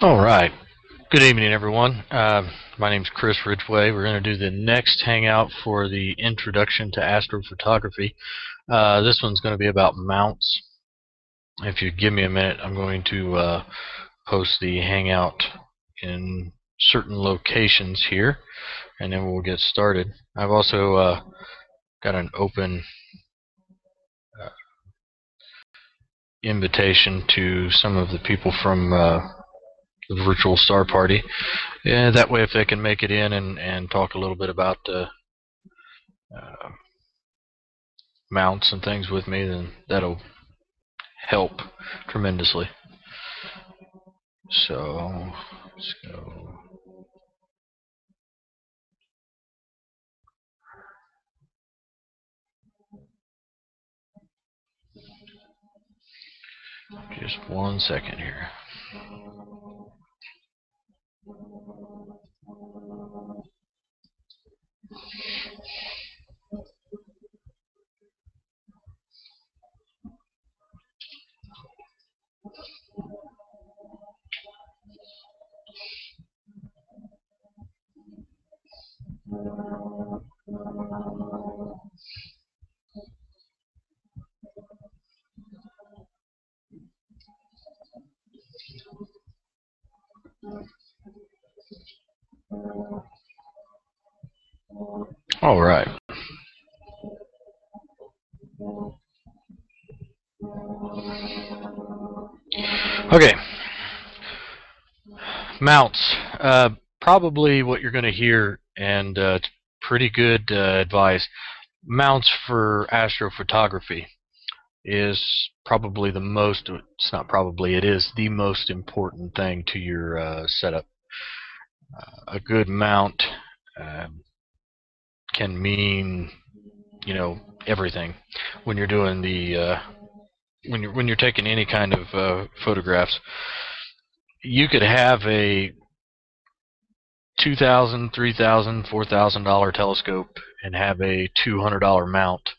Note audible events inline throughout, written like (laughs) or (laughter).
All right. Good evening, everyone. Uh, my name is Chris Ridgway. We're going to do the next hangout for the introduction to astrophotography. Uh, this one's going to be about mounts. If you give me a minute, I'm going to uh, post the hangout in certain locations here, and then we'll get started. I've also uh, got an open uh, invitation to some of the people from uh, the virtual star party. Yeah, that way, if they can make it in and, and talk a little bit about uh, uh, mounts and things with me, then that'll help tremendously. So let's go. Just one second here. All right. Okay. Mounts. Uh, probably what you're going to hear, and uh, pretty good uh, advice. Mounts for astrophotography is probably the most, it's not probably, it is the most important thing to your uh, setup. Uh, a good mount um, can mean, you know, everything when you're doing the uh, when you're when you're taking any kind of uh, photographs. You could have a two thousand, three thousand, four thousand dollar telescope and have a two hundred dollar mount,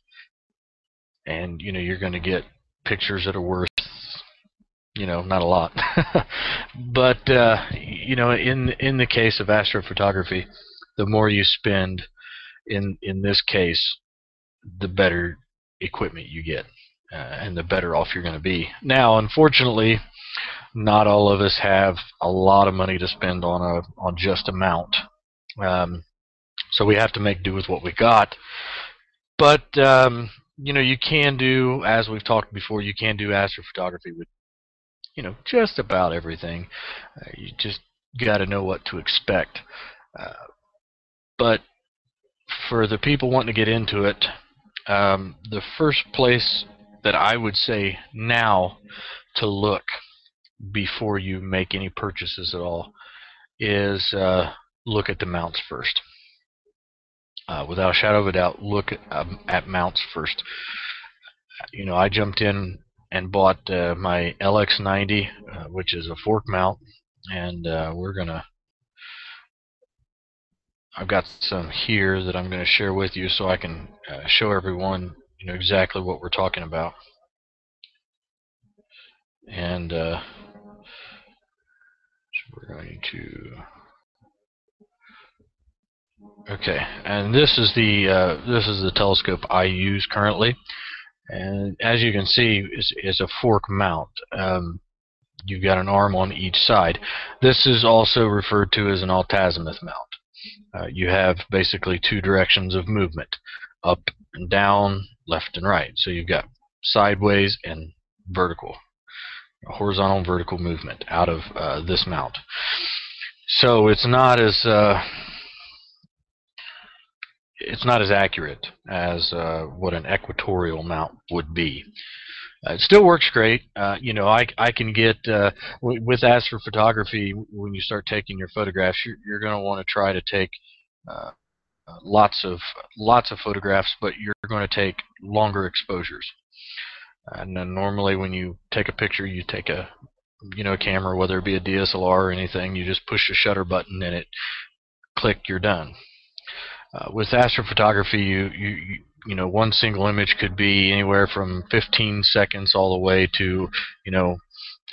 and you know you're going to get pictures that are worth you know not a lot (laughs) but uh, you know in in the case of astrophotography the more you spend in in this case, the better equipment you get, uh, and the better off you're going to be. Now, unfortunately, not all of us have a lot of money to spend on a on just a mount, um, so we have to make do with what we got. But um, you know, you can do, as we've talked before, you can do astrophotography with you know just about everything. Uh, you just got to know what to expect. Uh, but for the people wanting to get into it, um, the first place that I would say now to look before you make any purchases at all is uh, look at the mounts first. Uh, without a shadow of a doubt, look at, um, at, mounts first. You know, I jumped in and bought uh, my LX90, uh, which is a fork mount, and uh, we're gonna I've got some here that I'm going to share with you so I can uh, show everyone you know exactly what we're talking about. And uh, so we're going to okay, and this is the uh, this is the telescope I use currently, and as you can see, is is a fork mount. Um, you've got an arm on each side. This is also referred to as an altazimuth mount uh, you have basically two directions of movement up and down, left and right. So you've got sideways and vertical, horizontal and vertical movement out of uh, this mount. So it's not as uh, it's not as accurate as uh, what an equatorial mount would be. Uh, it still works great. Uh, you know, I, I can get uh, with astrophotography when you start taking your photographs, you're, you're going to want to try to take uh, uh, lots of lots of photographs, but you're going to take longer exposures. And then normally when you take a picture, you take a you know a camera, whether it be a DSLR or anything, you just push the shutter button and it click, you're done. Uh, with astrophotography, you, you, you know, one single image could be anywhere from 15 seconds all the way to, you know,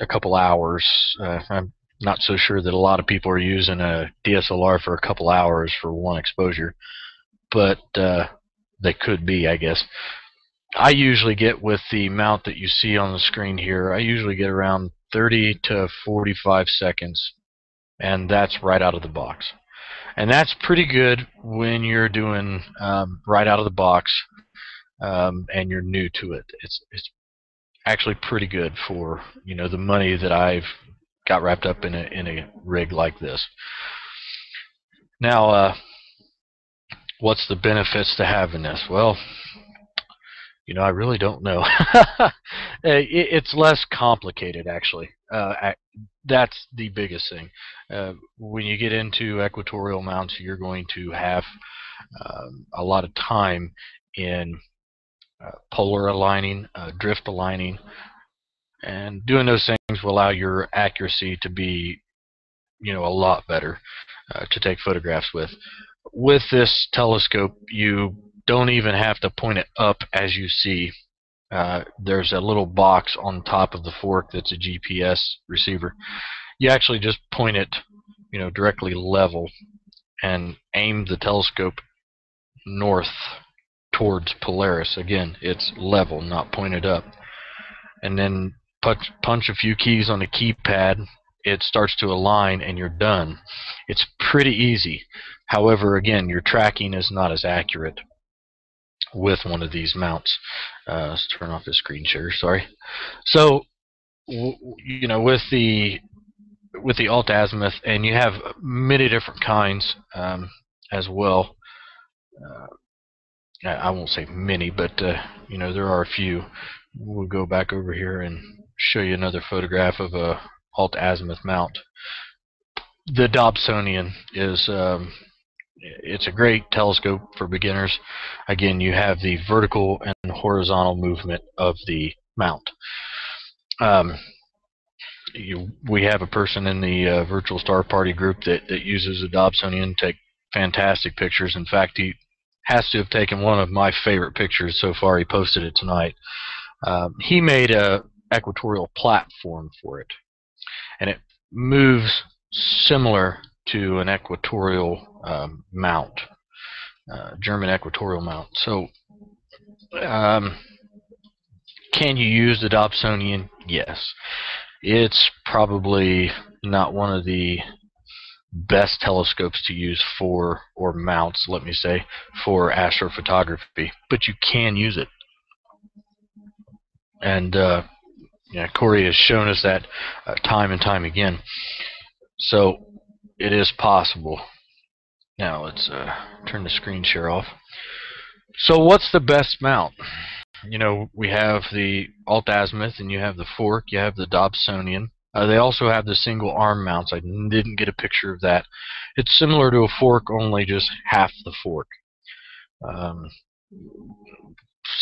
a couple hours. Uh, I'm not so sure that a lot of people are using a DSLR for a couple hours for one exposure, but uh, they could be, I guess. I usually get with the mount that you see on the screen here, I usually get around 30 to 45 seconds, and that's right out of the box. And that's pretty good when you're doing um, right out of the box um, and you're new to it. It's it's actually pretty good for you know the money that I've got wrapped up in a in a rig like this. Now, uh, what's the benefits to having this? Well, you know, I really don't know. (laughs) it's less complicated, actually. Uh, that's the biggest thing. Uh, when you get into equatorial mounts, you're going to have um, a lot of time in uh, polar aligning, uh, drift aligning, and doing those things will allow your accuracy to be, you know, a lot better uh, to take photographs with. With this telescope, you don't even have to point it up as you see. Uh, there's a little box on top of the fork that's a GPS receiver. You actually just point it, you know, directly level and aim the telescope north towards Polaris. Again, it's level, not pointed up. And then punch, punch a few keys on the keypad, it starts to align and you're done. It's pretty easy. However, again, your tracking is not as accurate with one of these mounts. Uh, let's turn off the screen share, sorry. So, you know, with the with the alt azimuth, and you have many different kinds um, as well. Uh, I won't say many, but uh, you know there are a few. We'll go back over here and show you another photograph of a alt azimuth mount. The Dobsonian is um, it's a great telescope for beginners. Again, you have the vertical and horizontal movement of the mount. Um, you, we have a person in the uh, virtual star party group that, that uses a Dobsonian take fantastic pictures. In fact, he has to have taken one of my favorite pictures so far. He posted it tonight. Um, he made a equatorial platform for it, and it moves similar to an equatorial um, mount, uh, German equatorial mount. So, um, can you use the Dobsonian? Yes. It's probably not one of the best telescopes to use for, or mounts, let me say, for astrophotography, but you can use it. And uh, yeah, Corey has shown us that uh, time and time again. So it is possible. Now let's uh, turn the screen share off. So what's the best mount? You know, we have the alt azimuth and you have the fork, you have the Dobsonian. Uh, they also have the single arm mounts. I didn't get a picture of that. It's similar to a fork, only just half the fork. Um,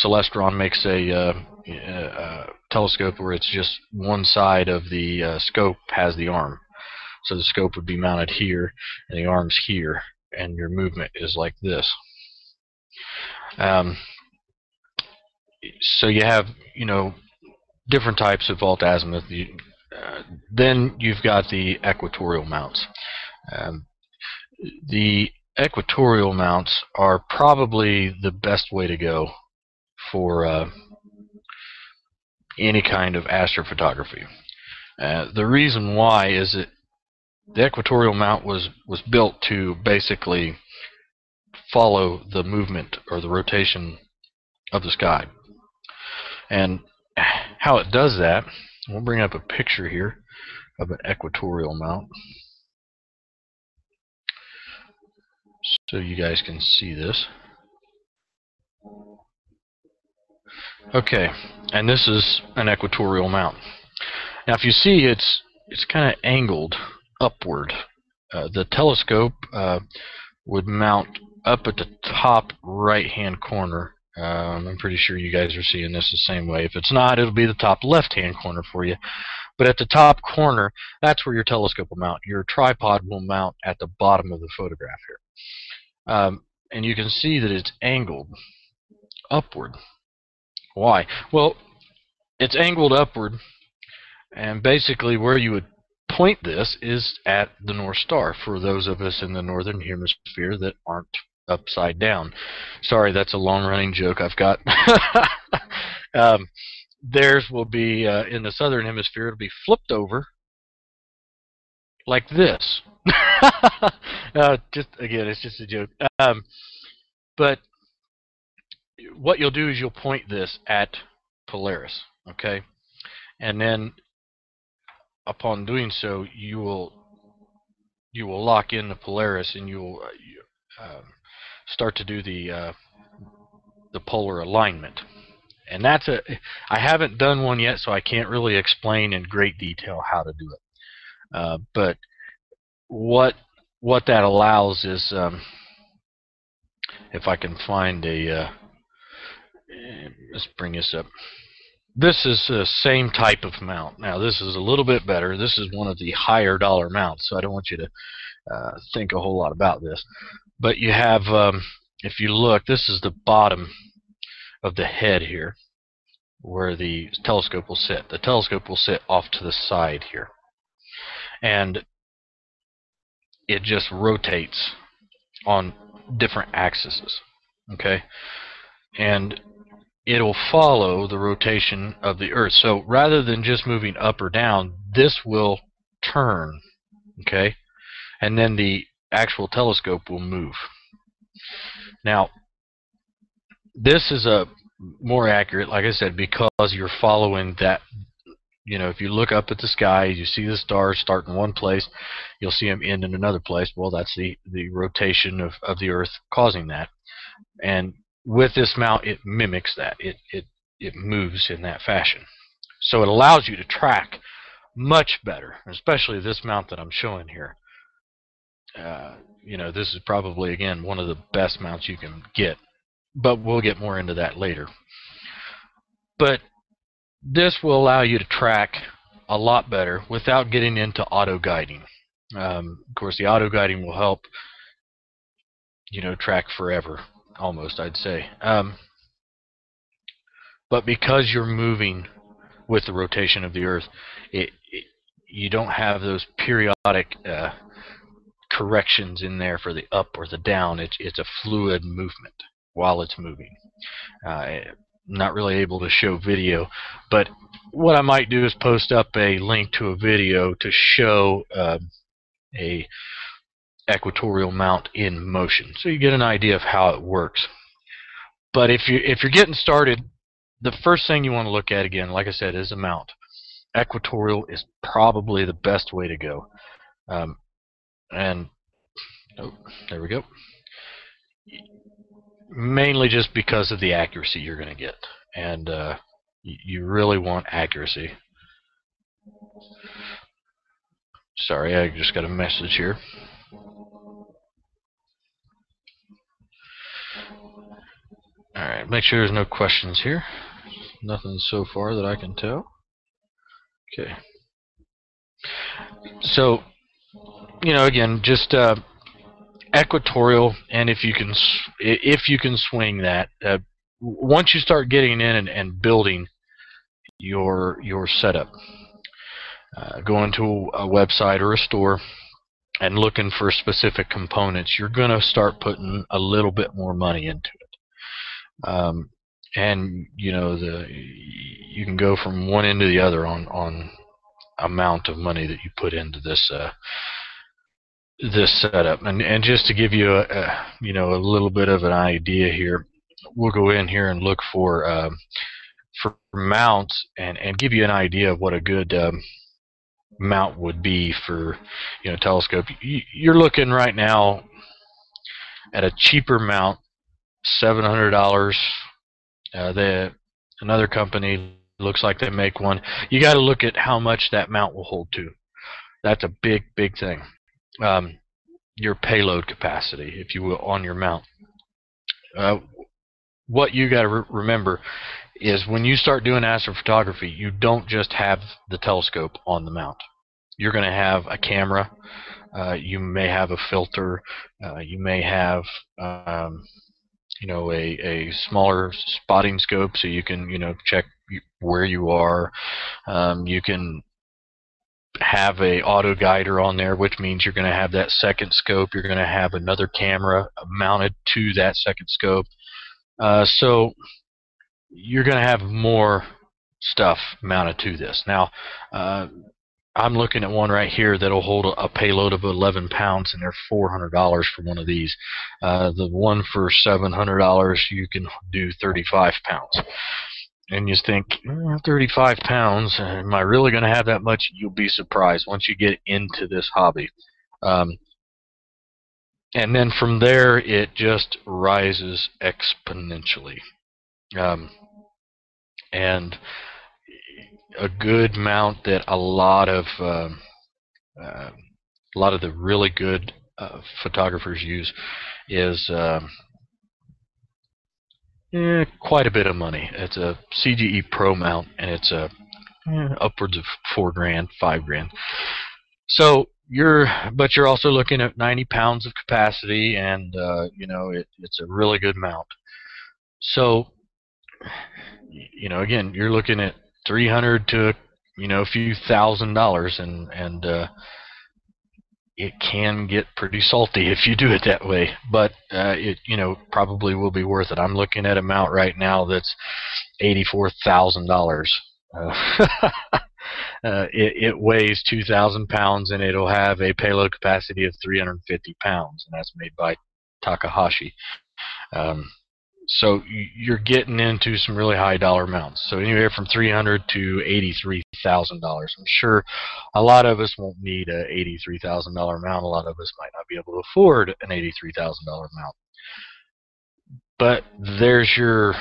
Celestron makes a, uh, a, telescope where it's just one side of the uh, scope has the arm. So the scope would be mounted here, and the arm's here, and your movement is like this. Um, so you have, you know, different types of alt azimuth. You, uh, then you've got the equatorial mounts. Um, the equatorial mounts are probably the best way to go for uh, any kind of astrophotography. Uh, the reason why is that the equatorial mount was, was built to basically follow the movement or the rotation of the sky. And how it does that, we'll bring up a picture here of an equatorial mount so you guys can see this. Okay, and this is an equatorial mount. Now if you see it's it's kind of angled upward. Uh, the telescope uh, would mount up at the top right hand corner. Um, I'm pretty sure you guys are seeing this the same way. If it's not, it'll be the top left hand corner for you. But at the top corner, that's where your telescope will mount. Your tripod will mount at the bottom of the photograph here. Um, and you can see that it's angled upward. Why? Well, it's angled upward, and basically where you would point this is at the North Star for those of us in the northern hemisphere that aren't upside down. Sorry, that's a long-running joke I've got. (laughs) um, theirs will be uh, in the southern hemisphere. It'll be flipped over like this. (laughs) uh, just again, it's just a joke. Um, but what you'll do is you'll point this at Polaris, okay, and then upon doing so, you will you will lock in the Polaris and you will uh, um, start to do the uh, the polar alignment. And that's a I haven't done one yet, so I can't really explain in great detail how to do it. Uh, but what what that allows is um, if I can find a uh, let's bring this up. This is the same type of mount. Now this is a little bit better. This is one of the higher dollar mounts, so I don't want you to uh, think a whole lot about this. But you have, um, if you look, this is the bottom of the head here, where the telescope will sit. The telescope will sit off to the side here. And it just rotates on different axes. Okay? And it'll follow the rotation of the Earth. So rather than just moving up or down, this will turn, okay? And then the actual telescope will move. Now, this is a more accurate, like I said, because you're following that. You know, if you look up at the sky, you see the stars start in one place, you'll see them end in another place. Well, that's the, the rotation of, of the Earth causing that. And with this mount, it mimics that. It, it, it moves in that fashion. So it allows you to track much better, especially this mount that I'm showing here. Uh, you know, this is probably, again, one of the best mounts you can get. But we'll get more into that later. But this will allow you to track a lot better without getting into auto guiding. Um, of course, the auto guiding will help, you know, track forever almost, I'd say. Um, but because you're moving with the rotation of the Earth, it, it you don't have those periodic uh, corrections in there for the up or the down. It's it's a fluid movement while it's moving. Uh, not really able to show video, but what I might do is post up a link to a video to show uh, a equatorial mount in motion. So you get an idea of how it works. But if you if you're getting started, the first thing you want to look at again, like I said, is a mount. Equatorial is probably the best way to go. Um, and oh, there we go. Mainly just because of the accuracy you're going to get, and uh, you really want accuracy. Sorry, I just got a message here. Alright, make sure there's no questions here. Nothing so far that I can tell. Okay. So, you know, again, just uh, equatorial, and if you can, if you can swing that, uh, once you start getting in and, and building your your setup, uh, going to a website or a store and looking for specific components, you're going to start putting a little bit more money into um, and you know the you can go from one end to the other on on amount of money that you put into this uh, this setup. And and just to give you a, a, you know a little bit of an idea here, we'll go in here and look for um, for mounts and and give you an idea of what a good um, mount would be for you know telescope. You're looking right now at a cheaper mount seven hundred dollars. Uh, the another company looks like they make one. You got to look at how much that mount will hold to. That's a big, big thing. Um, your payload capacity, if you will, on your mount. Uh, what you got to re remember is when you start doing astrophotography, you don't just have the telescope on the mount. You're going to have a camera. Uh, you may have a filter. Uh, you may have um, you know a, a smaller spotting scope so you can you know check where you are. Um, you can have a auto guider on there, which means you're going to have that second scope. You're going to have another camera mounted to that second scope. Uh, so you're going to have more stuff mounted to this. Now, uh, I'm looking at one right here that'll hold a, payload of 11 pounds, and they're $400 for one of these. Uh, the one for $700, you can do 35 pounds. And you think, mm, 35 pounds, am I really going to have that much? You'll be surprised once you get into this hobby. Um, and then from there, it just rises exponentially. Um, and a good mount that a lot of uh, uh, a lot of the really good uh, photographers use is um, eh, quite a bit of money. It's a CGE Pro mount, and it's a eh, upwards of four grand, five grand. So you're, but you're also looking at 90 pounds of capacity, and uh, you know it, it's a really good mount. So, you know, again, you're looking at 300 to you know a few thousand dollars and and uh, it can get pretty salty if you do it that way. But uh, it you know probably will be worth it. I'm looking at a mount right now that's eighty-four thousand dollars. Uh, (laughs) uh, it, it weighs 2,000 pounds and it'll have a payload capacity of 350 pounds, and that's made by Takahashi. Um, so you're getting into some really high dollar amounts. So anywhere from 300 to 83,000 dollars. I'm sure a lot of us won't need a 83,000 dollar amount. A lot of us might not be able to afford an 83,000 dollar amount. But there's your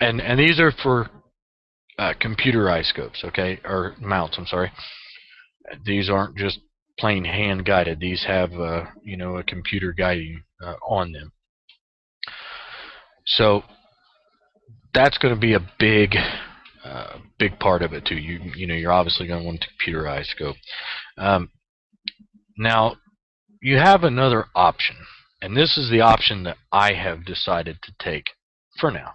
and and these are for uh, computerized scopes, okay, or mounts. I'm sorry. These aren't just plain hand guided. These have uh, you know a computer guiding uh, on them. So that's going to be a big, uh, big part of it too. You you know you're obviously going to want to computerized scope. Um, now you have another option, and this is the option that I have decided to take for now.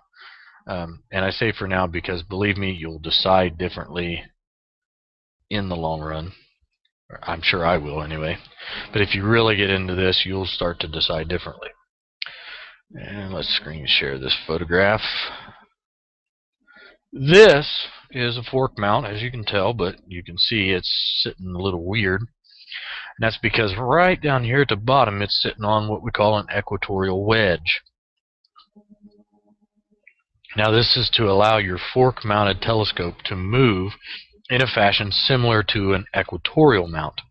Um, and I say for now because believe me, you'll decide differently in the long run. I'm sure I will anyway. But if you really get into this, you'll start to decide differently. And let's screen share this photograph. This is a fork mount, as you can tell, but you can see it's sitting a little weird. And that's because right down here at the bottom, it's sitting on what we call an equatorial wedge. Now this is to allow your fork-mounted telescope to move in a fashion similar to an equatorial mount.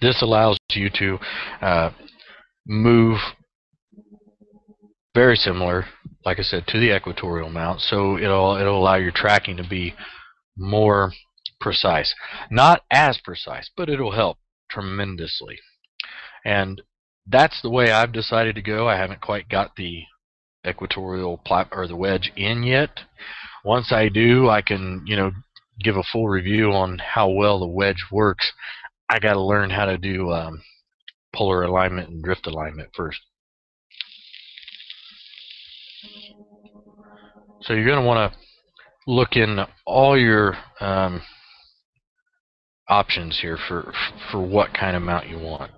This allows you to uh, move very similar, like I said, to the equatorial mount. So it'll it'll allow your tracking to be more precise. Not as precise, but it'll help tremendously. And that's the way I've decided to go. I haven't quite got the equatorial plat or the wedge in yet. Once I do, I can you know give a full review on how well the wedge works. I got to learn how to do um, polar alignment and drift alignment first. So you're going to want to look in all your um, options here for for what kind of mount you want.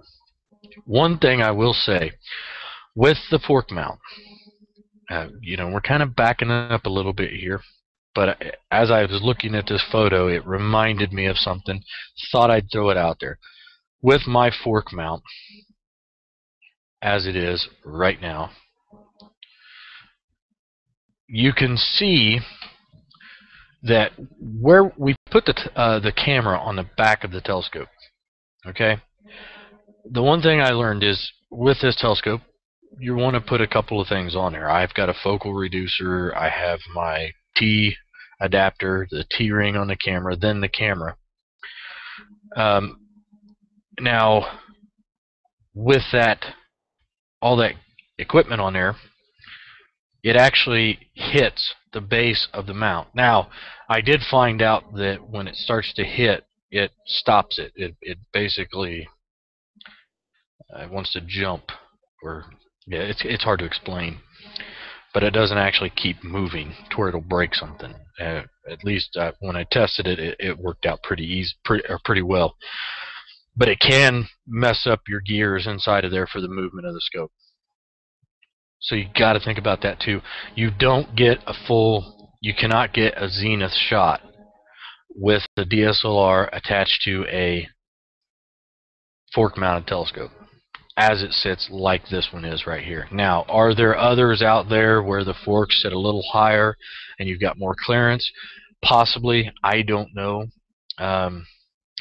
One thing I will say with the fork mount, uh, you know, we're kind of backing up a little bit here, but as I was looking at this photo, it reminded me of something. Thought I'd throw it out there. With my fork mount, as it is right now, you can see that where we put the uh, the camera on the back of the telescope. Okay. The one thing I learned is with this telescope, you want to put a couple of things on there. I've got a focal reducer. I have my T adapter, the T ring on the camera, then the camera. Um, now, with that, all that equipment on there, it actually hits the base of the mount. Now, I did find out that when it starts to hit, it stops it. It, it basically uh, wants to jump or Yeah, it's it's hard to explain, but it doesn't actually keep moving to where it'll break something. Uh, at least uh, when I tested it, it, it worked out pretty easy, pretty pretty well. But it can mess up your gears inside of there for the movement of the scope. So you got to think about that too. You don't get a full, you cannot get a zenith shot with the DSLR attached to a fork mounted telescope as it sits like this one is right here. Now, are there others out there where the forks sit a little higher and you've got more clearance? Possibly. I don't know. Um,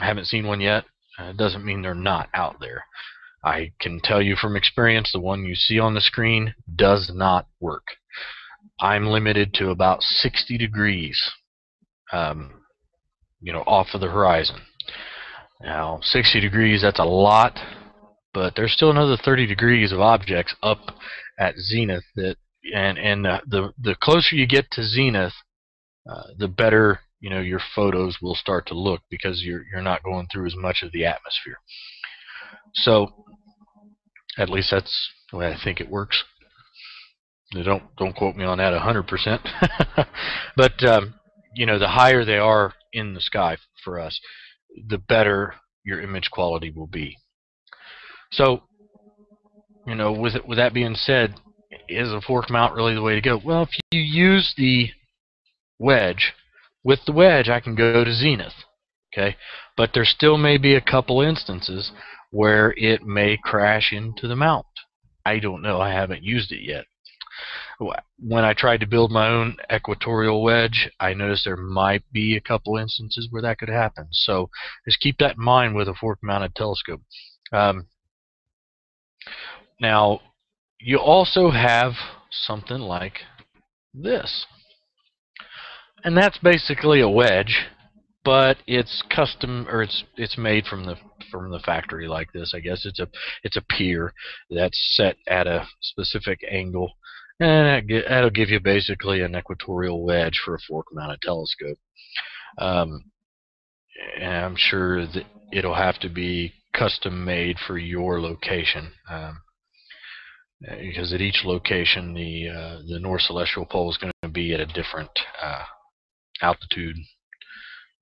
I haven't seen one yet. Uh, it doesn't mean they're not out there. I can tell you from experience the one you see on the screen does not work. I'm limited to about 60 degrees um, you know, off of the horizon. Now, 60 degrees, that's a lot, but there's still another 30 degrees of objects up at zenith that and and uh, the the closer you get to zenith, uh, the better you know your photos will start to look because you're you're not going through as much of the atmosphere. So, at least that's the way I think it works. Don't don't quote me on that 100%. (laughs) but um, you know, the higher they are in the sky for us, the better your image quality will be. So, you know, with with that being said, is a fork mount really the way to go? Well, if you use the wedge, with the wedge I can go to zenith, okay? But there still may be a couple instances where it may crash into the mount. I don't know. I haven't used it yet when I tried to build my own equatorial wedge, I noticed there might be a couple instances where that could happen. So just keep that in mind with a fork-mounted telescope. Um, now, you also have something like this. And that's basically a wedge, but it's custom or it's it's made from the from the factory like this. I guess it's a it's a pier that's set at a specific angle and that'll give you basically an equatorial wedge for a fork-mounted telescope. Um, and I'm sure that it'll have to be custom made for your location. Um, because at each location the uh, the north celestial pole is going to be at a different uh, altitude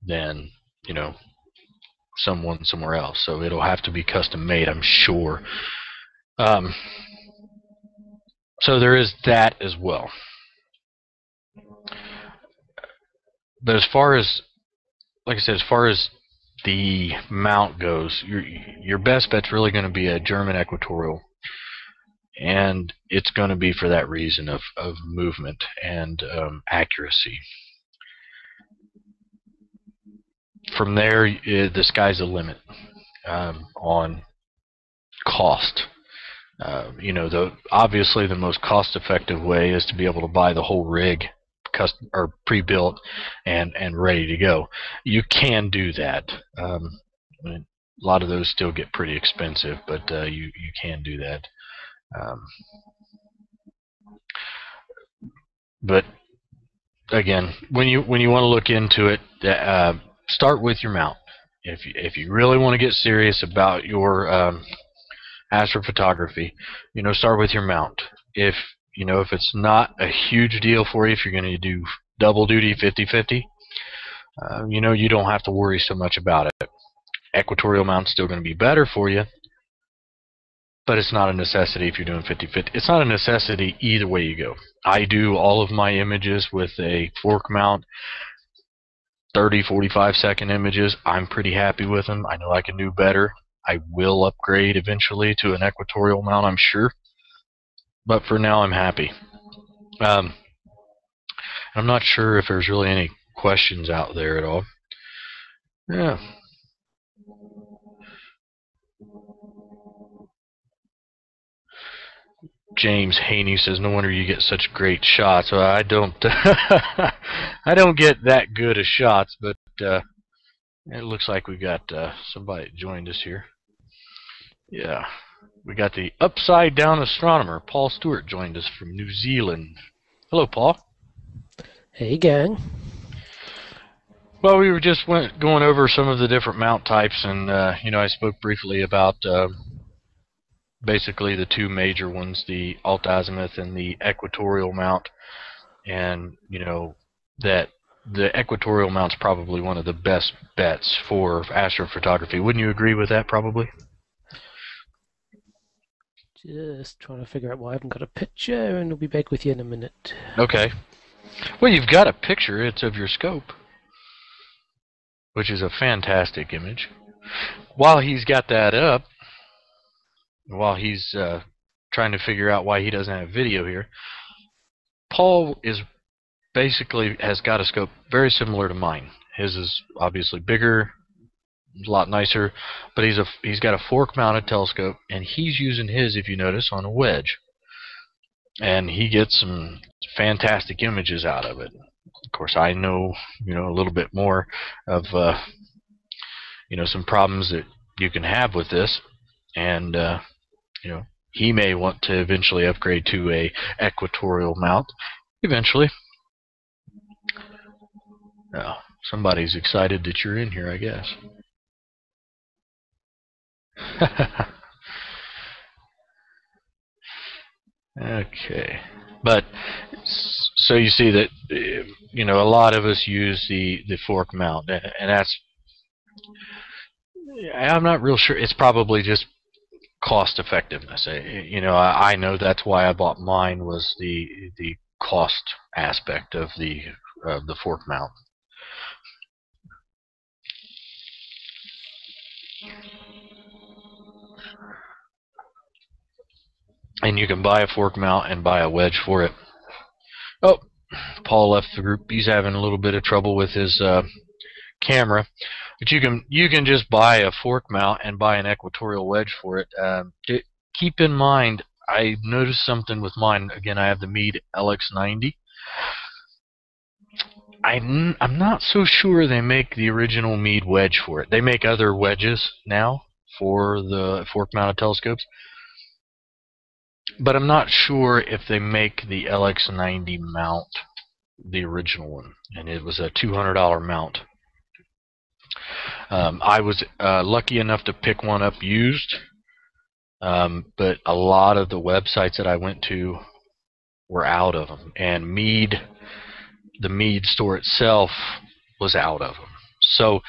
than you know someone somewhere else so it'll have to be custom made I'm sure um, so there is that as well. But as far as, like I said, as far as the mount goes, your your best bet's really going to be a German equatorial, and it's going to be for that reason of of movement and um, accuracy. From there, the sky's the limit um, on cost. Uh, you know, the obviously the most cost-effective way is to be able to buy the whole rig custom or pre-built and and ready to go. You can do that. Um, a lot of those still get pretty expensive, but uh, you you can do that. Um, but again, when you when you want to look into it, uh, start with your mount. If you, if you really want to get serious about your um, astrophotography, you know, start with your mount. If you know if it's not a huge deal for you, if you're going to do double duty 50-50, uh, you know you don't have to worry so much about it. Equatorial mount's still going to be better for you, but it's not a necessity if you're doing 50-50. It's not a necessity either way you go. I do all of my images with a fork mount. 30, 45 second images. I'm pretty happy with them. I know I can do better. I will upgrade eventually to an equatorial mount, I'm sure. But for now, I'm happy. Um, I'm not sure if there's really any questions out there at all. Yeah. James Haney says, "No wonder you get such great shots." Well, I don't, (laughs) I don't get that good of shots, but uh, it looks like we've got uh, somebody joined us here. Yeah. We got the upside down astronomer, Paul Stewart, joined us from New Zealand. Hello, Paul. Hey, gang. Well, we were just went, going over some of the different mount types, and uh, you know, I spoke briefly about uh, basically the two major ones, the alt azimuth and the equatorial mount, and you know that the equatorial mount's probably one of the best bets for astrophotography. Wouldn't you agree with that? Probably. Just trying to figure out why I haven't got a picture, and I'll be back with you in a minute. Okay. Well, you've got a picture. It's of your scope, which is a fantastic image. While he's got that up, while he's uh, trying to figure out why he doesn't have video here, Paul is basically has got a scope very similar to mine. His is obviously bigger, a lot nicer, but he's a he's got a fork-mounted telescope, and he's using his, if you notice, on a wedge, and he gets some fantastic images out of it. Of course, I know you know a little bit more of uh, you know some problems that you can have with this, and uh, you know he may want to eventually upgrade to a equatorial mount eventually. Oh, somebody's excited that you're in here, I guess. (laughs) okay. But so you see that you know a lot of us use the the fork mount, and that's I'm not real sure. It's probably just cost effectiveness. You know, I, I know that's why I bought mine was the the cost aspect of the uh, the fork mount. and you can buy a fork mount and buy a wedge for it. Oh, Paul left the group. He's having a little bit of trouble with his uh, camera, but you can you can just buy a fork mount and buy an equatorial wedge for it. Um, keep in mind, I noticed something with mine. Again, I have the Meade LX90. I'm I'm not so sure they make the original Meade wedge for it. They make other wedges now for the fork mounted telescopes but I'm not sure if they make the LX90 mount the original one, and it was a $200 mount. Um, I was uh, lucky enough to pick one up used, um, but a lot of the websites that I went to were out of them, and Meade, the Meade store itself, was out of them. So,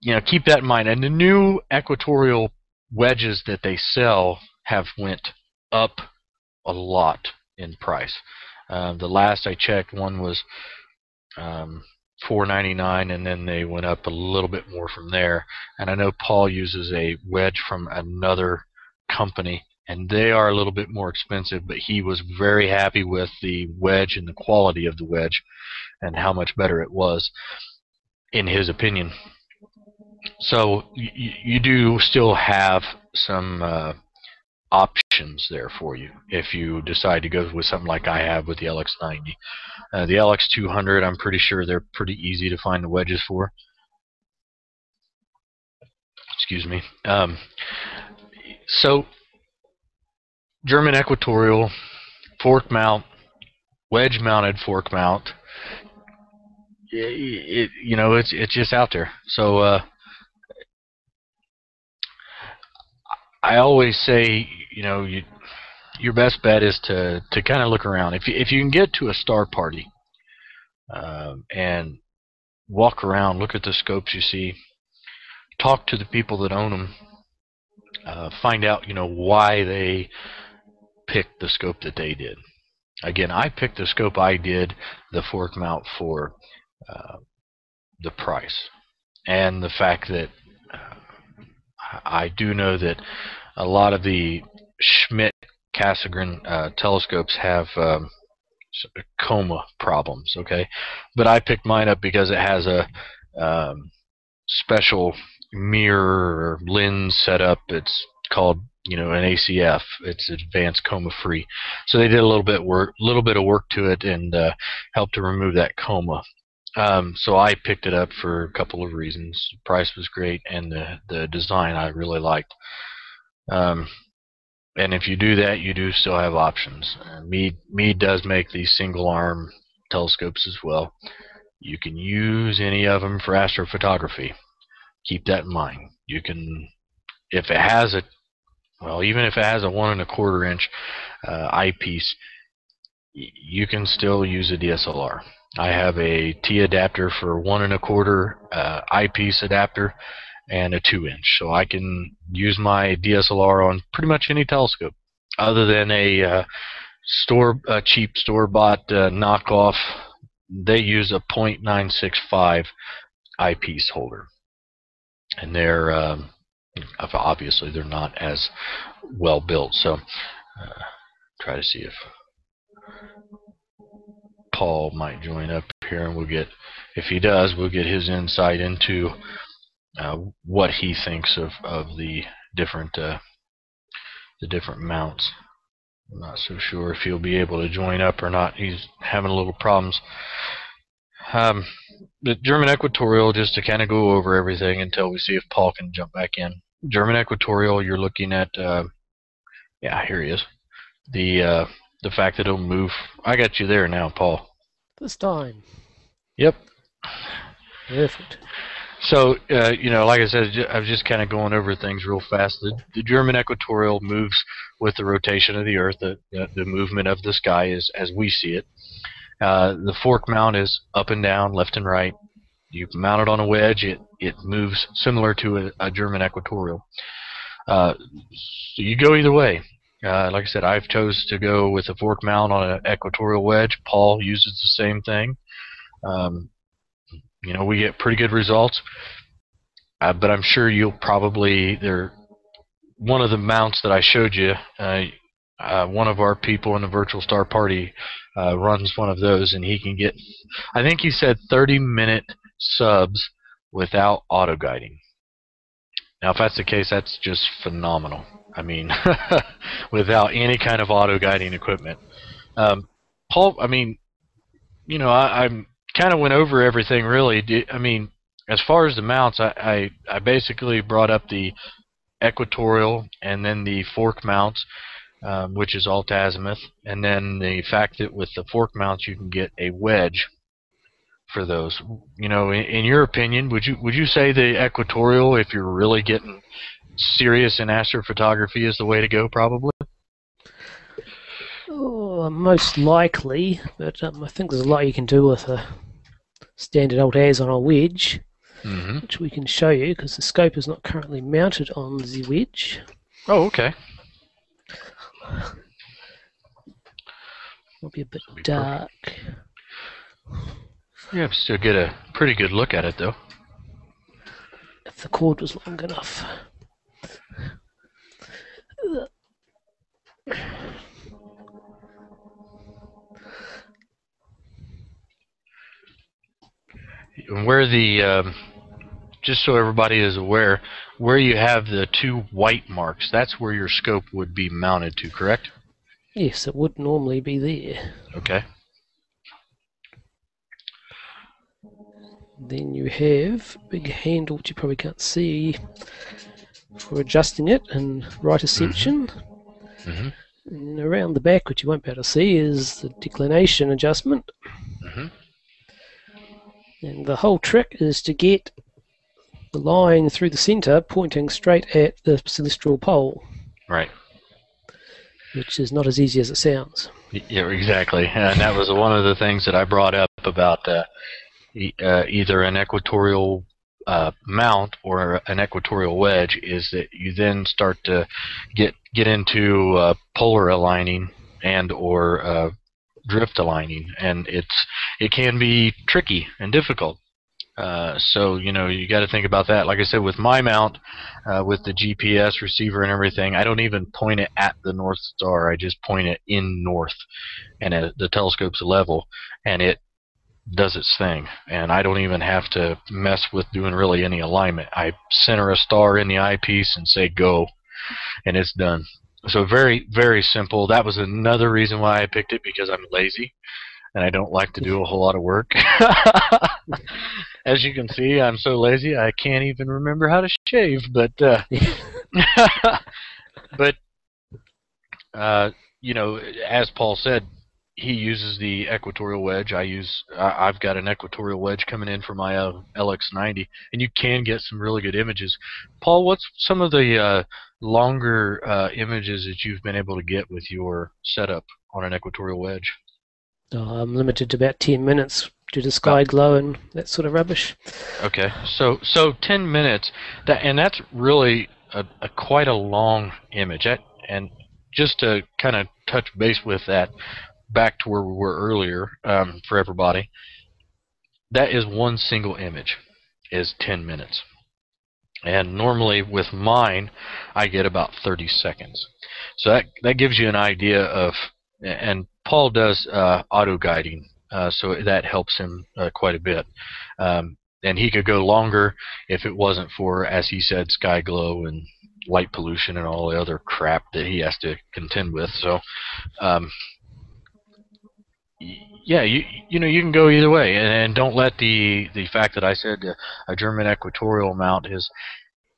you know, keep that in mind. And the new equatorial wedges that they sell have went up a lot in price. Uh, the last I checked, one was um, 4.99, and then they went up a little bit more from there. And I know Paul uses a wedge from another company, and they are a little bit more expensive. But he was very happy with the wedge and the quality of the wedge, and how much better it was, in his opinion. So you do still have some uh, options there for you if you decide to go with something like I have with the LX90. Uh, the LX200, I'm pretty sure they're pretty easy to find the wedges for. Excuse me. Um, so, German equatorial, fork mount, wedge mounted fork mount. It, it, you know, it's it's just out there. So uh, I always say, you know, you, your best bet is to to kind of look around. If you, if you can get to a star party um, and walk around, look at the scopes you see, talk to the people that own them, uh, find out, you know, why they picked the scope that they did. Again, I picked the scope I did, the fork mount for uh, the price and the fact that I do know that a lot of the Schmidt Cassegrain uh, telescopes have um, coma problems. Okay, but I picked mine up because it has a um, special mirror or lens setup. It's called you know an ACF. It's advanced coma free. So they did a little bit work, little bit of work to it, and uh, helped to remove that coma. Um, so I picked it up for a couple of reasons. The price was great, and the the design I really liked. Um, and if you do that, you do still have options. Uh, Meade does make these single arm telescopes as well. You can use any of them for astrophotography. Keep that in mind. You can, if it has a well, even if it has a one and a quarter inch uh, eyepiece, you can still use a DSLR. I have a T adapter for one and a quarter uh, eyepiece adapter and a two inch, so I can use my DSLR on pretty much any telescope, other than a uh, store a cheap store bought uh, knockoff. They use a .965 eyepiece holder, and they're um, obviously they're not as well built. So uh, try to see if Paul might join up here, and we'll get if he does, we'll get his insight into uh, what he thinks of of the different uh, the different mounts. I'm not so sure if he'll be able to join up or not. He's having a little problems. Um, the German Equatorial, just to kind of go over everything until we see if Paul can jump back in. German Equatorial, you're looking at, uh, yeah, here he is. The uh, the fact that it'll move. I got you there now, Paul. This time. Yep. Perfect. So, uh, you know, like I said, I was just kind of going over things real fast. The, the German equatorial moves with the rotation of the Earth, the, the, the movement of the sky is as we see it. Uh, the fork mount is up and down, left and right. You mount it on a wedge, it, it moves similar to a, a German equatorial. Uh, so you go either way. Uh, like I said, I've chose to go with a fork mount on an equatorial wedge. Paul uses the same thing. Um, you know, we get pretty good results. Uh, but I'm sure you'll probably there. One of the mounts that I showed you, uh, uh, one of our people in the virtual star party uh, runs one of those, and he can get, I think he said 30 minute subs without auto guiding. Now, if that's the case, that's just phenomenal. I mean, (laughs) without any kind of auto guiding equipment. Um, Paul, I mean, you know, I, I'm kind of went over everything really. I mean, as far as the mounts, I, I, I basically brought up the equatorial and then the fork mounts, um, which is alt azimuth, and then the fact that with the fork mounts you can get a wedge for those. You know, in, in your opinion, would you would you say the equatorial, if you're really getting serious in astrophotography, is the way to go? Probably. Oh, most likely, but um, I think there's a lot you can do with a standard alt az on a wedge, Mm-hmm. which we can show you because the scope is not currently mounted on the wedge. Oh, okay. It'll be a bit be dark. Yeah, still get a pretty good look at it though. If the cord was long enough. And where the um, just so everybody is aware, where you have the two white marks, that's where your scope would be mounted to, correct? Yes, it would normally be there. Okay. Then you have a big handle which you probably can't see for adjusting it and right ascension. hmm And around the back, which you won't be able to see, is the declination adjustment. hmm And the whole trick is to get the line through the center pointing straight at the celestial pole, Right. which is not as easy as it sounds. Yeah, exactly. And that was one of the things that I brought up about uh, e- uh, either an equatorial uh, mount or an equatorial wedge is that you then start to get get into uh, polar aligning and or uh, drift aligning, and it's it can be tricky and difficult. Uh, so you know you got to think about that. Like I said, with my mount, uh, with the GPS receiver and everything, I don't even point it at the North Star. I just point it in north, and at the telescope's level, and it does its thing. And I don't even have to mess with doing really any alignment. I center a star in the eyepiece and say go, and it's done. So very very simple. That was another reason why I picked it because I'm lazy and I don't like to do a whole lot of work. (laughs) As you can see, I'm so lazy I can't even remember how to shave. But uh, (laughs) but uh, you know, as Paul said, he uses the equatorial wedge. I use I- I've got an equatorial wedge coming in for my uh, LX90, and you can get some really good images. Paul, what's some of the uh, longer uh, images that you've been able to get with your setup on an equatorial wedge? Oh, I'm limited to about 10 minutes due to sky glow and that sort of rubbish. Okay, so so 10 minutes, that and that's really a, a quite a long image. That, and just to kind of touch base with that, back to where we were earlier um, for everybody, that is one single image, is 10 minutes. And normally with mine, I get about 30 seconds. So that that gives you an idea of, and Paul does uh, auto guiding, uh, so that helps him uh, quite a bit. Um, and he could go longer if it wasn't for, as he said, sky glow and light pollution and all the other crap that he has to contend with. So, um, yeah, you you know you can go either way, and, and don't let the the fact that I said a German equatorial mount is,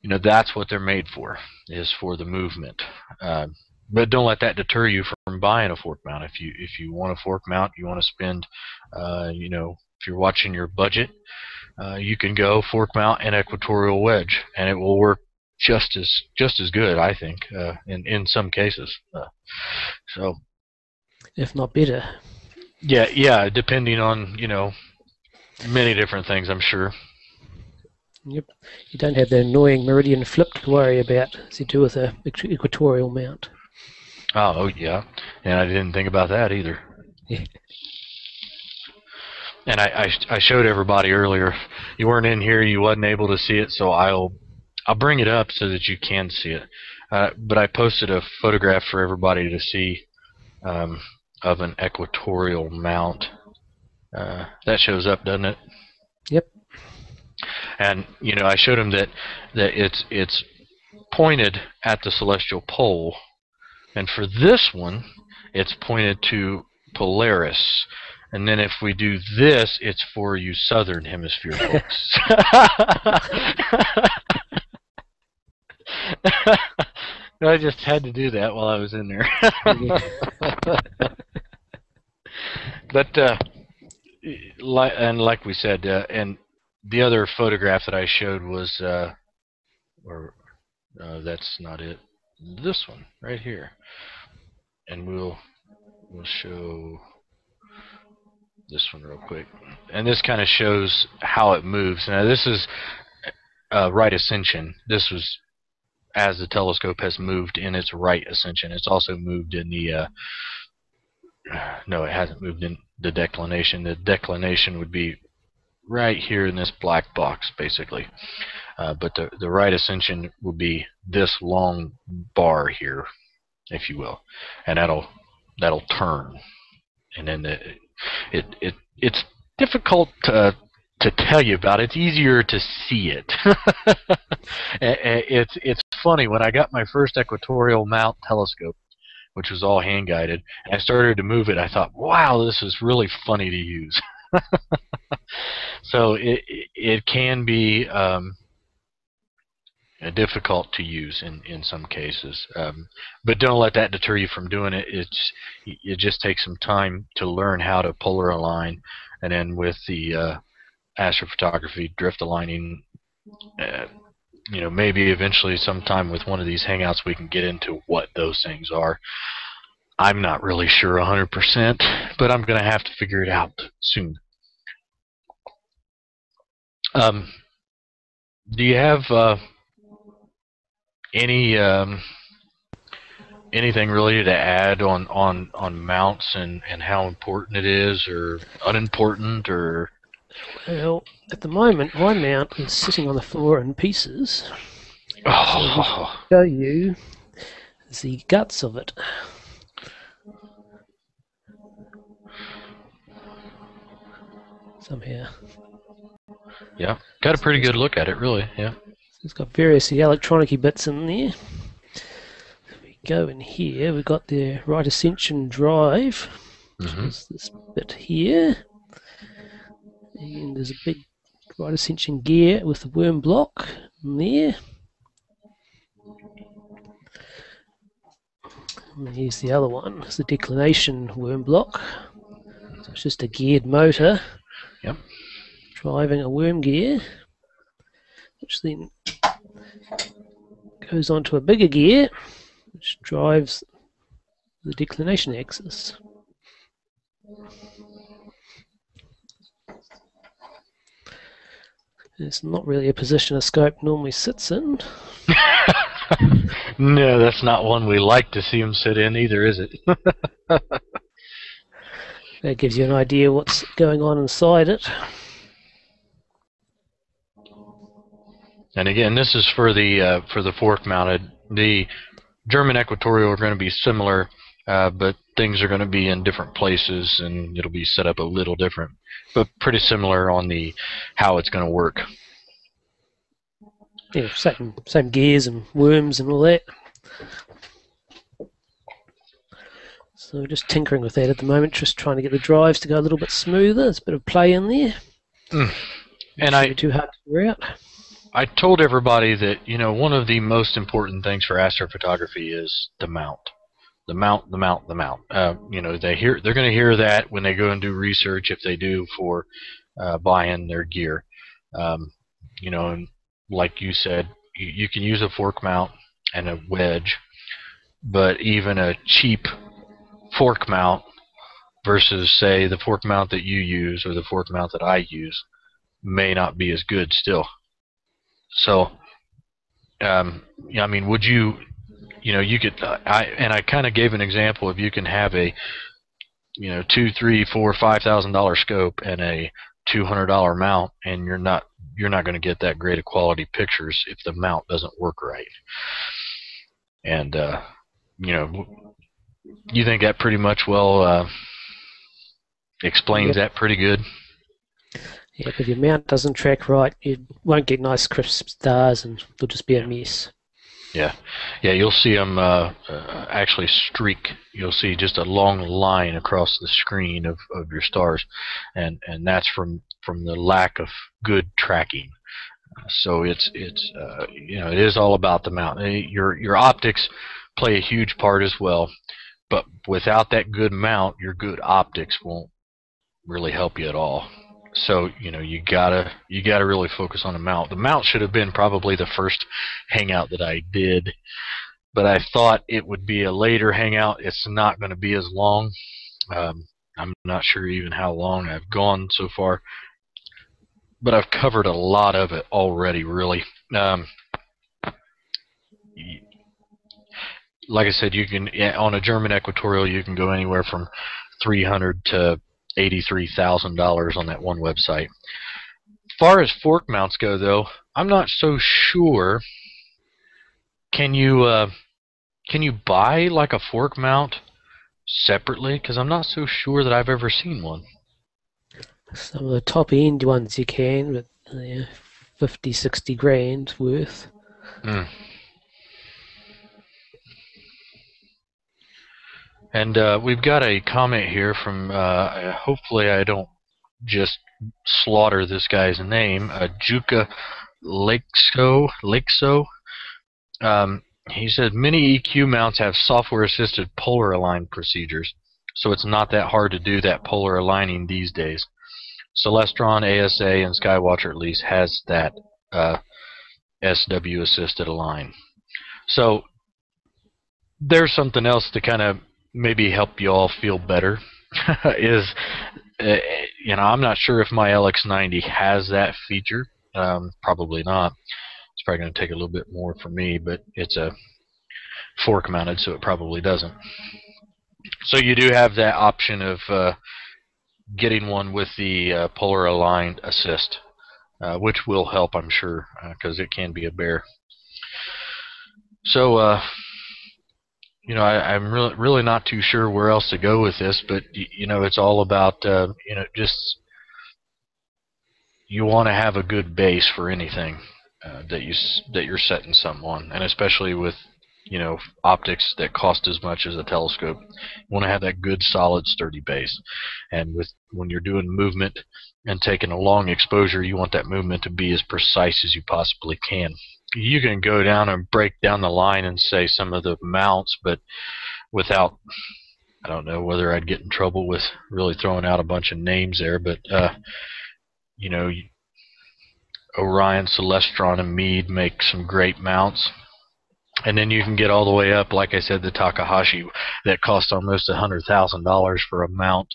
you know, that's what they're made for, is for the movement. Uh, but don't let that deter you from buying a fork mount. If you if you want a fork mount, you want to spend, uh, you know, if you're watching your budget, uh, you can go fork mount and equatorial wedge, and it will work just as just as good, I think, uh, in in some cases. Uh, so, if not better. Yeah, yeah, depending on you know many different things, I'm sure. Yep. You don't have the annoying meridian flip to worry about as you do with a equatorial mount. Oh, oh yeah, and I didn't think about that either. Yeah. And I, I, I showed everybody earlier. You weren't in here, you wasn't able to see it, so I'll I'll bring it up so that you can see it. Uh, but I posted a photograph for everybody to see um, of an equatorial mount. Uh, that shows up, doesn't it? Yep. And you know, I showed him that that it's it's pointed at the celestial pole, and for this one, it's pointed to Polaris. And then if we do this, it's for you southern hemisphere folks. (laughs) (laughs) I just had to do that while I was in there. (laughs) but uh, like and like we said, uh, and the other photograph that I showed was, uh, or uh, that's not it. This one right here, and we'll we'll show this one real quick. And this kind of shows how it moves. Now this is uh, right ascension. This was as the telescope has moved in its right ascension. It's also moved in the uh, no, it hasn't moved in the declination. The declination would be right here in this black box, basically. Uh, but the the right ascension would be this long bar here, if you will, and that'll that'll turn, and then the, it it it's difficult to to tell you about. It's easier to see it. (laughs) it's it's funny when I got my first equatorial mount telescope, which was all hand guided, I started to move it. I thought, wow, this is really funny to use. (laughs) so it it can be um, difficult to use in in some cases, um, but don't let that deter you from doing it. It's it just takes some time to learn how to polar align, and then with the uh, astrophotography drift aligning. Uh, you know, maybe eventually sometime with one of these hangouts we can get into what those things are. I'm not really sure 100%, but I'm going to have to figure it out soon. Um, do you have uh, any um, anything really to add on, on, on mounts and, and how important it is, or unimportant, or well, at the moment, my mount is sitting on the floor in pieces. Oh. So show you the guts of it. Somehow. Yeah, got a pretty good look at it, really. Yeah. It's got various electronic bits in there. We go in here. We've got the right ascension drive, Mm -hmm. is this bit here. And there's a big right ascension gear with the worm block in there. And here's the other one. It's the declination worm block. So it's just a geared motor. Yep. Driving a worm gear, which then goes onto a bigger gear, which drives the declination axis. It's not really a position a scope normally sits in. (laughs) no, that's not one we like to see them sit in either, is it? (laughs) that gives you an idea what's going on inside it. And again, this is for the uh, for the fork mounted. The German equatorial are going to be similar, uh, but things are going to be in different places, and it'll be set up a little different, but pretty similar on the how it's going to work. Yeah, same same gears and worms and all that. So we're just tinkering with that at the moment, just trying to get the drives to go a little bit smoother. There's a bit of play in there. Mm. And I too hard to figure out. I told everybody that you know one of the most important things for astrophotography is the mount, the mount, the mount, the mount. Uh, you know they hear they're going to hear that when they go and do research if they do for uh, buying their gear. Um, you know, and like you said, you, you can use a fork mount and a wedge, but even a cheap fork mount versus say the fork mount that you use or the fork mount that I use may not be as good still. So, um, I mean, would you, you know, you could, I and I kind of gave an example of you can have a, you know, two, three, four, five thousand dollar scope and a two hundred dollar mount, and you're not you're not going to get that great of quality pictures if the mount doesn't work right. And uh, you know, you think that pretty much well uh, explains yep. that pretty good. Yeah, if your mount doesn't track right, you won't get nice crisp stars, and they'll just be a mess. Yeah, yeah, you'll see them uh, uh, actually streak. You'll see just a long line across the screen of, of your stars, and and that's from from the lack of good tracking. So it's it's uh, you know it is all about the mount. Your your optics play a huge part as well, but without that good mount, your good optics won't really help you at all. So you know you gotta you gotta really focus on the mount. The mount should have been probably the first hangout that I did, but I thought it would be a later hangout. It's not going to be as long. Um, I'm not sure even how long I've gone so far, but I've covered a lot of it already. Really, um, like I said, you can on a German equatorial you can go anywhere from 300 to $83,000 on that one website. Far as fork mounts go, though, I'm not so sure. Can you uh, can you buy like a fork mount separately? Because I'm not so sure that I've ever seen one. Some of the top end ones you can, but uh, 50, 60 grand worth. Mm. And uh, we've got a comment here from, uh, hopefully I don't just slaughter this guy's name, uh, Juka Lakso. Lakso. Um, he said many EQ mounts have software-assisted polar align procedures, so it's not that hard to do that polar aligning these days. Celestron, ASA, and Skywatcher at least has that uh, SW assisted align. So there's something else to kind of maybe help you all feel better (laughs) is uh, you know I'm not sure if my LX90 has that feature. Um, probably not. It's probably going to take a little bit more for me, but it's a fork mounted, so it probably doesn't. So you do have that option of uh, getting one with the uh, polar aligned assist, uh, which will help, I'm sure, because uh, it can be a bear. So uh, you know, I, I'm really really not too sure where else to go with this, but you know, it's all about uh, you know just you want to have a good base for anything uh, that you that you're setting on, and especially with you know optics that cost as much as a telescope, you want to have that good, solid, sturdy base. And with when you're doing movement and taking a long exposure, you want that movement to be as precise as you possibly can you can go down and break down the line and say some of the mounts, but without I don't know whether I'd get in trouble with really throwing out a bunch of names there, but uh, you know, Orion, Celestron, and Meade make some great mounts. And then you can get all the way up, like I said, the Takahashi that cost almost a hundred thousand dollars for a mount.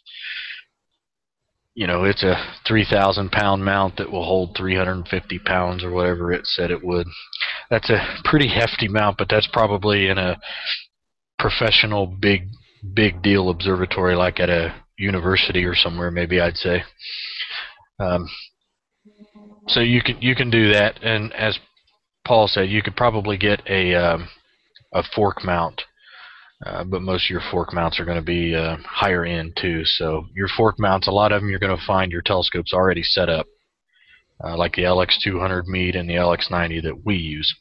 You know, it's a three thousand pound mount that will hold three hundred and fifty pounds or whatever it said it would. That's a pretty hefty mount, but that's probably in a professional big big deal observatory like at a university or somewhere maybe I'd say. Um, so you can you can do that, and as Paul said, you could probably get a um, a fork mount, uh, but most of your fork mounts are going to be uh, higher end too. So your fork mounts, a lot of them, you're going to find your telescopes already set up, uh, like the LX200 Meade and the LX90 that we use.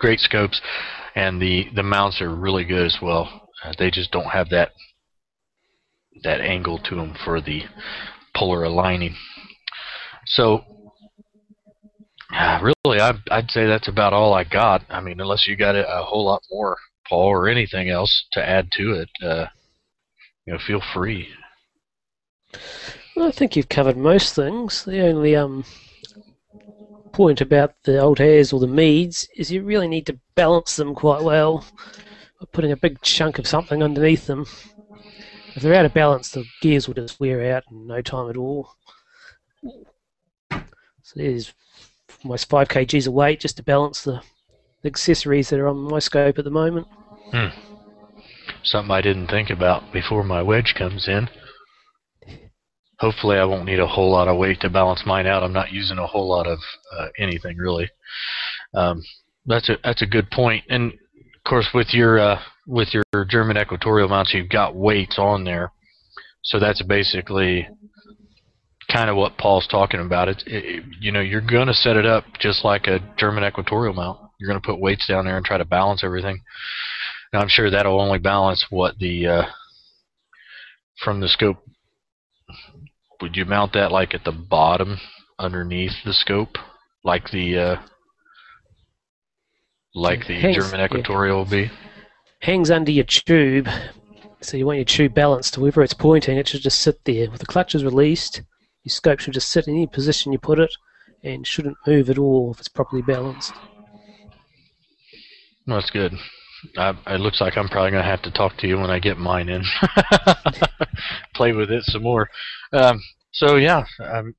Great scopes, and the the mounts are really good as well. Uh, they just don't have that that angle to them for the polar aligning. So uh, really, I'd, I'd say that's about all I got. I mean, unless you got a, a whole lot more, Paul, or anything else to add to it, uh, you know, feel free. Well, I think you've covered most things. The only um, point about the Altairs or the Meades is you really need to balance them quite well by putting a big chunk of something underneath them. If they're out of balance, the gears will just wear out in no time at all. So there's almost 5 kgs of weight just to balance the, accessories that are on my scope at the moment. Hmm. Something I didn't think about before my wedge comes in. Hopefully I won't need a whole lot of weight to balance mine out. I'm not using a whole lot of uh, anything really. Um, that's a that's a good point. And of course with your uh, with your German equatorial mounts, you've got weights on there. So that's basically kind of what Paul's talking about. It's it, you know you're going to set it up just like a German equatorial mount. You're going to put weights down there and try to balance everything. Now I'm sure that'll only balance what the uh, from the scope. Would you mount that like at the bottom underneath the scope, like the uh, like the hangs, German equatorial yeah. will be? Hangs under your tube. So you want your tube balanced. To wherever it's pointing, it should just sit there. With the clutches released, your scope should just sit in any position you put it and shouldn't move at all if it's properly balanced. Well, that's good. I, it looks like I'm probably going to have to talk to you when I get mine in. (laughs) Play with it some more. Um, so yeah, um,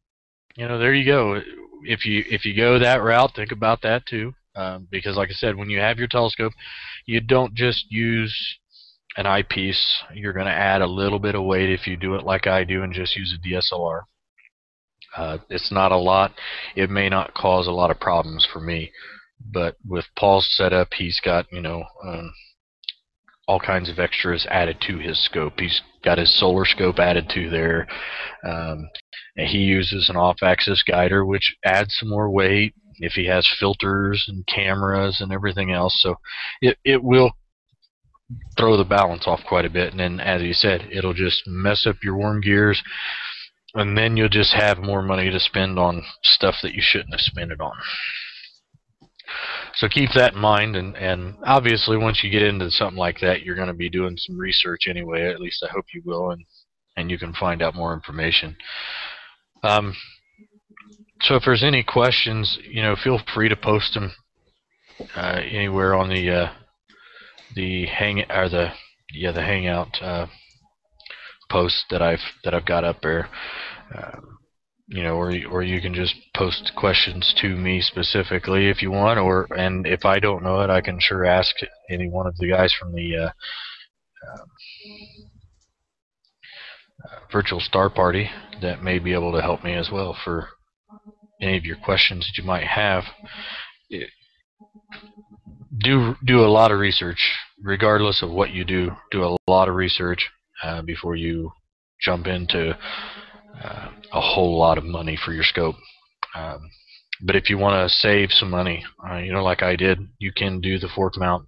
you know, there you go. If you if you go that route, think about that too. Um, because like I said, when you have your telescope, you don't just use an eyepiece. You're going to add a little bit of weight if you do it like I do and just use a DSLR. Uh, it's not a lot. It may not cause a lot of problems for me, but with Paul's setup, he's got you know um, all kinds of extras added to his scope. He's got his solar scope added to there. Um, and he uses an off-axis guider, which adds some more weight if he has filters and cameras and everything else. So it it will throw the balance off quite a bit. And then, as you said, it'll just mess up your worm gears and then you'll just have more money to spend on stuff that you shouldn't have spent it on. So keep that in mind, and, and obviously once you get into something like that, you're going to be doing some research anyway. At least I hope you will, and and you can find out more information. Um, so if there's any questions, you know, feel free to post them uh, anywhere on the uh, the hang or the yeah the hangout uh, posts that I've that I've got up there. Um, you know, or or you can just post questions to me specifically if you want, or and if I don't know it, I can sure ask any one of the guys from the uh, uh, virtual star party that may be able to help me as well for any of your questions that you might have. It, do do a lot of research, regardless of what you do. Do a lot of research uh, before you jump into uh, a whole lot of money for your scope. Um, but if you want to save some money, uh, you know, like I did, you can do the fork mount,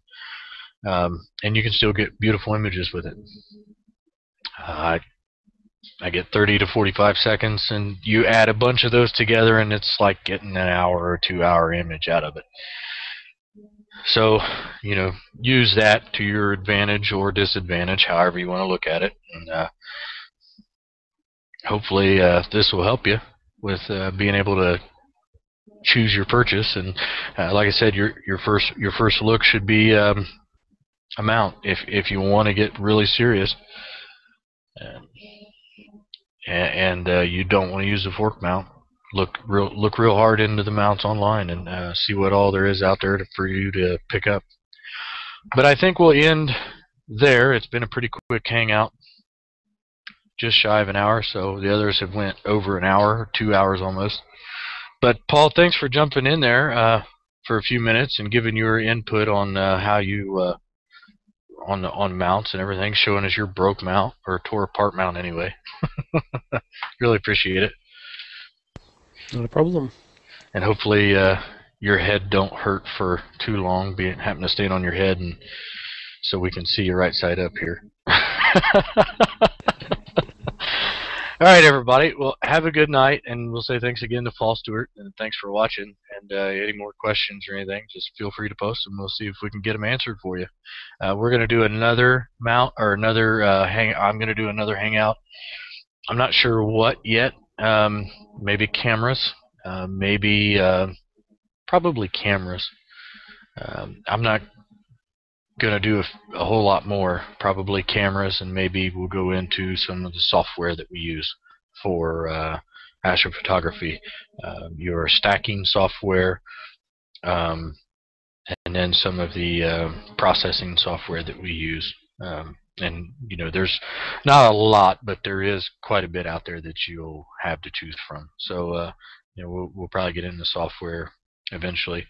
um, and you can still get beautiful images with it. Uh, I I get 30 to 45 seconds, and you add a bunch of those together, and it's like getting an hour or two hour image out of it. So, you know, use that to your advantage or disadvantage, however you want to look at it. And uh, hopefully, uh, this will help you with uh, being able to choose your purchase. And uh, like I said, your your first your first look should be um, a mount if if you want to get really serious. And, and uh, you don't want to use a fork mount look real look real hard into the mounts online and uh, see what all there is out there to, for you to pick up. But I think we'll end there. It's been a pretty quick hangout, just shy of an hour. So the others have went over an hour, two hours almost. But Paul, thanks for jumping in there uh, for a few minutes and giving your input on uh, how you uh, on the on mounts and everything, showing us your broke mount or tore apart mount anyway. (laughs) really appreciate it. Not a problem. And hopefully uh, your head don't hurt for too long, be it happen to stand on your head, and so we can see you right side up here. (laughs) All right, everybody. Well, have a good night, and we'll say thanks again to Paul Stewart, and thanks for watching. And uh, any more questions or anything, just feel free to post them. We'll see if we can get them answered for you. Uh, we're going to do another mount or another uh, hang. I'm going to do another hangout. I'm not sure what yet. Um, maybe cameras, uh, maybe uh, probably cameras. Um, I'm not gonna do a, a, whole lot more. Probably cameras, and maybe we'll go into some of the software that we use for uh, astrophotography. Uh, your stacking software, um, and then some of the uh, processing software that we use. Um, and you know there's not a lot but there is quite a bit out there that you'll have to choose from so uh, you know we'll, we'll probably get into software eventually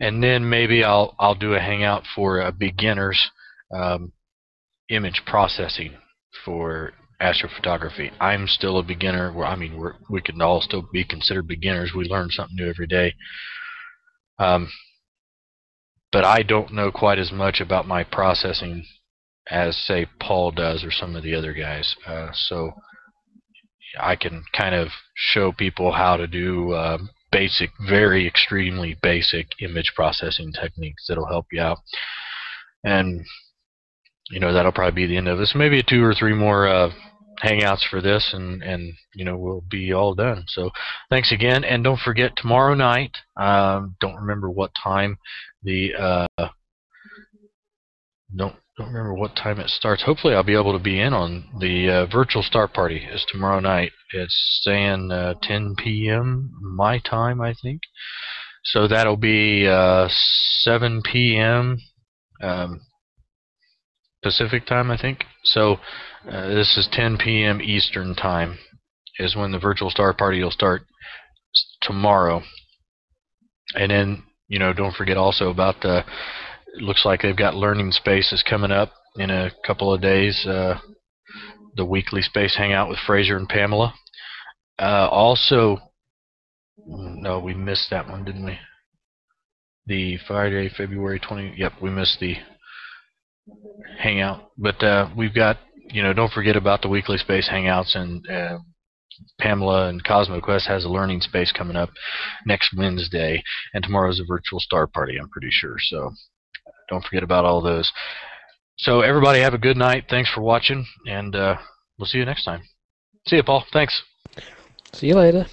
and then maybe I'll I'll do a hangout for a beginners um, image processing for astrophotography. I'm still a beginner. Well I mean we're, we can all still be considered beginners. We learn something new every day. Um, but I don't know quite as much about my processing as say Paul does or some of the other guys. Uh, so I can kind of show people how to do uh, basic, very extremely basic image processing techniques that'll help you out. And you know that'll probably be the end of this. Maybe two or three more uh, hangouts for this, and and you know we'll be all done. So thanks again, and don't forget tomorrow night. Um, don't remember what time the uh, don't don't remember what time it starts. Hopefully, I'll be able to be in on the uh, virtual star party. It's tomorrow night. It's saying uh, 10 p.m. my time, I think. So that'll be uh, 7 p.m. Um, Pacific time, I think. So uh, this is 10 p.m. Eastern time is when the virtual star party will start tomorrow. And then, you know, don't forget also about the it looks like they've got learning spaces coming up in a couple of days. Uh, the weekly space hangout with Fraser and Pamela. Uh, also, no, we missed that one, didn't we? The Friday, February 20. Yep, we missed the hangout. But uh, we've got, you know, don't forget about the weekly space hangouts and. Uh, Pamela and CosmoQuest has a learning space coming up next Wednesday, and tomorrow's a virtual star party. I'm pretty sure. So don't forget about all those. So everybody have a good night. Thanks for watching, and uh, we'll see you next time. See you, Paul. Thanks. See you later.